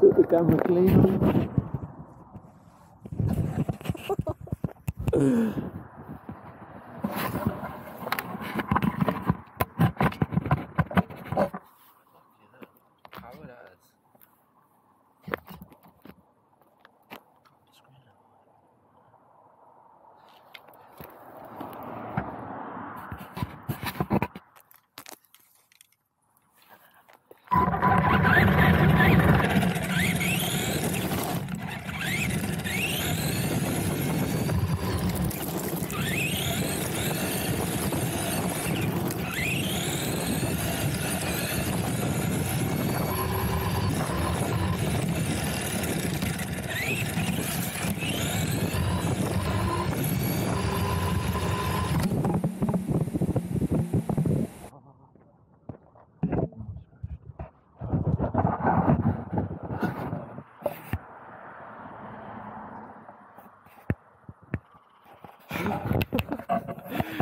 Took the camera clean. Power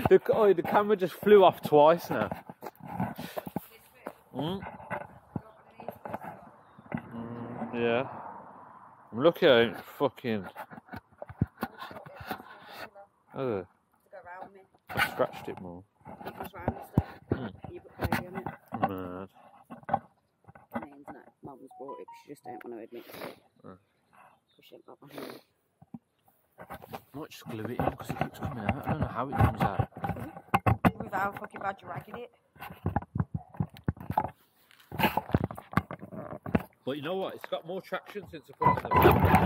The, oh, the camera just flew off twice now. Mm. Mm, yeah. I'm looking at it, fucking. Oh, to go round me. I scratched it more. It goes round and stuff. Hmm. You put baby on it. Mad. On internet. Mum's bought it, but she just don't want to admit to it. Oh. Because she ain't got my hand. Might just glue it in because it keeps coming out. I don't know how it comes out. Without fucking bad dragging it. But you know what? It's got more traction since I put it in the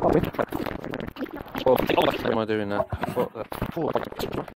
What am I doing that.